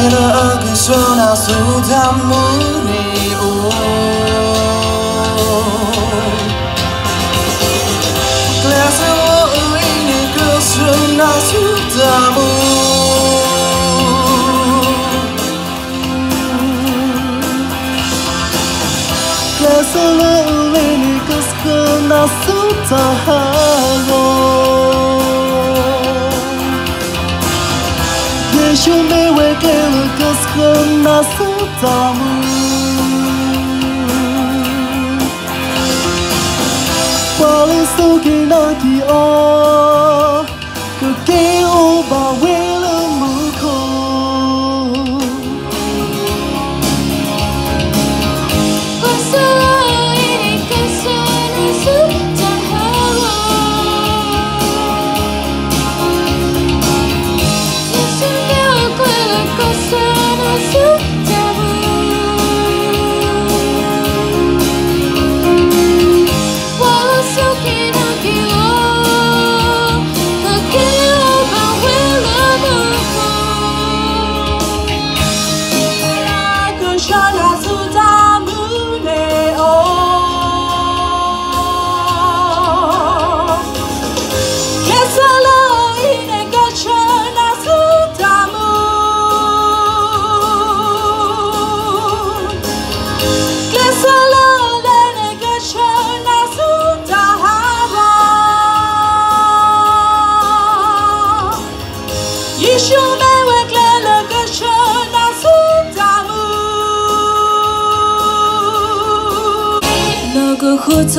Elok sudah sudah murni Kelihatan ini kesudah sudah murni Kelihatan ini kesudah sudah kaise kahoon main o yaara yeh pyaar kaise hota hai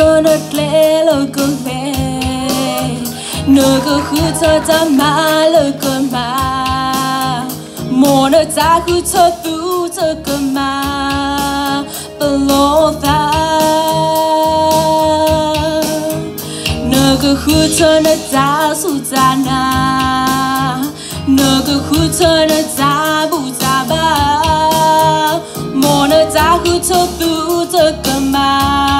전어tle lo kumbe 너그 후저자 말로 그마 모너 자구 저두 저그마 belova 너그 후저는 자수잖아 너그 후저는 자부자바 모너 자구 저두 저그마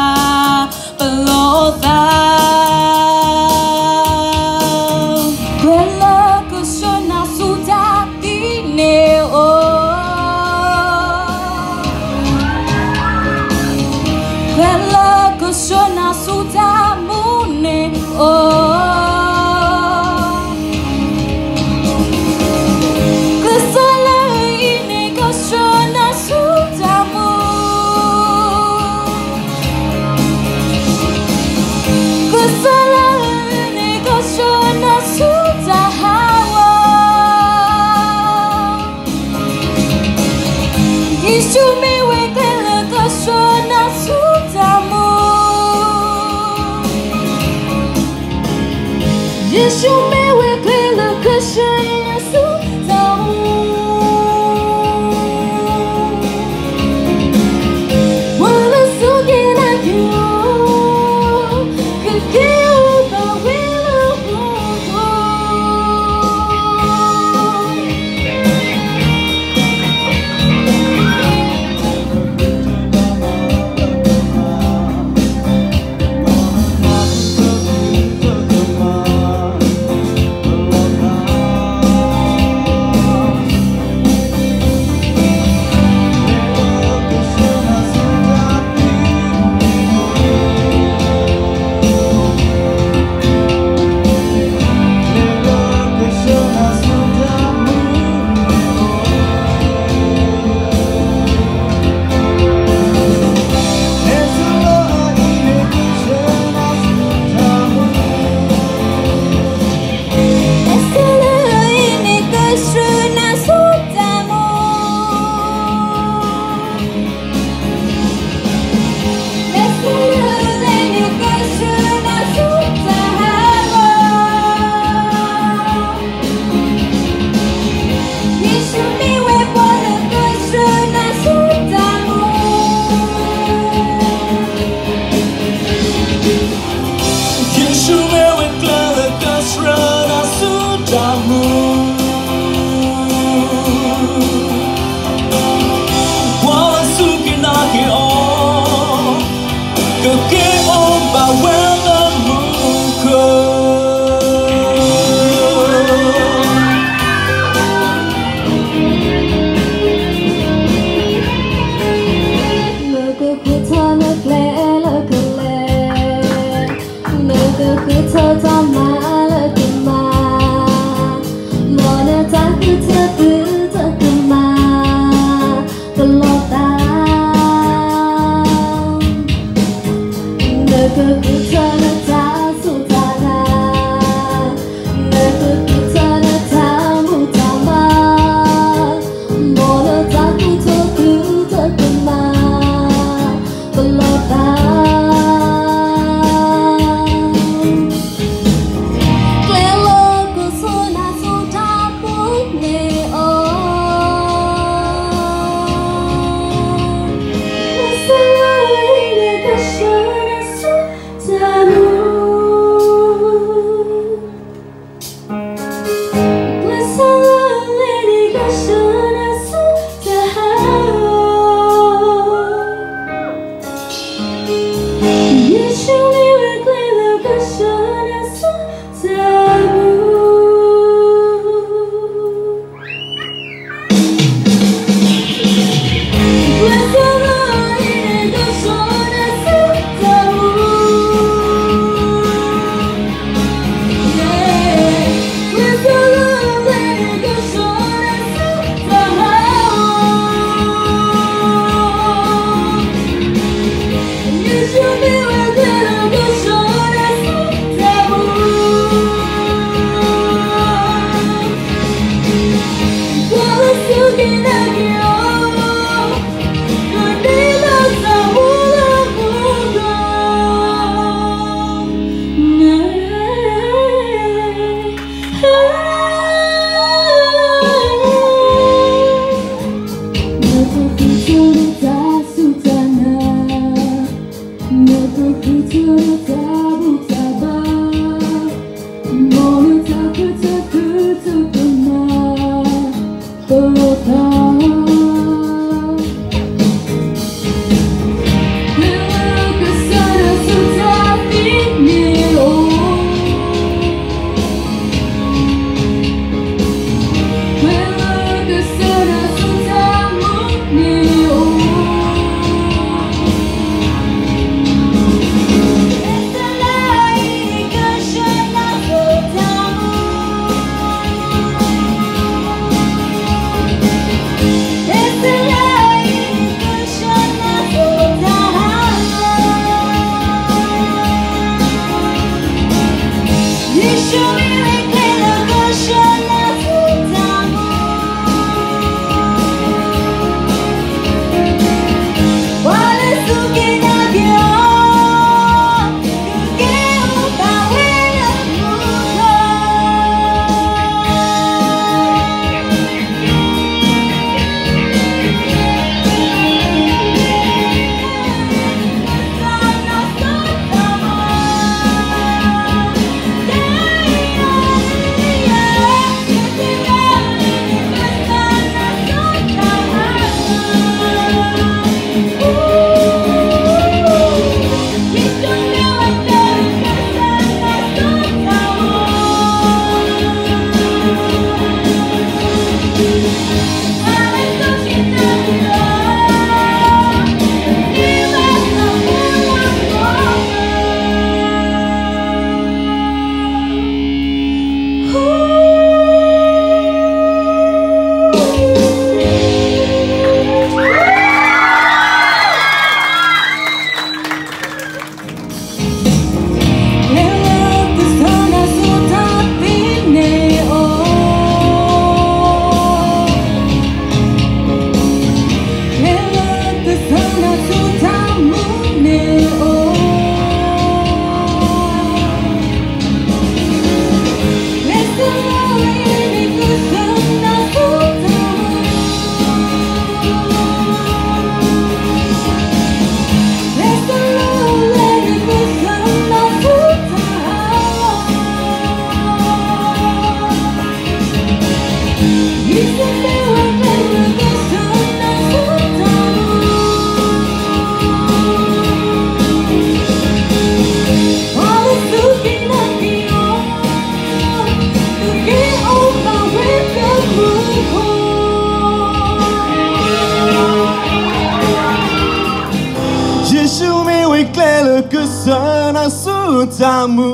sana sutamu.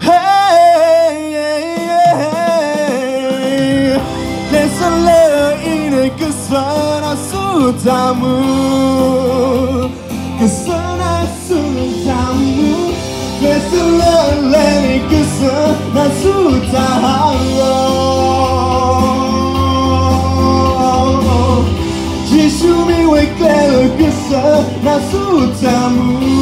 Hey, hey, hey Kesala ine ke sana sutamu. Ke sana sutamu. Kesala lene ke sana sutamu sucamu.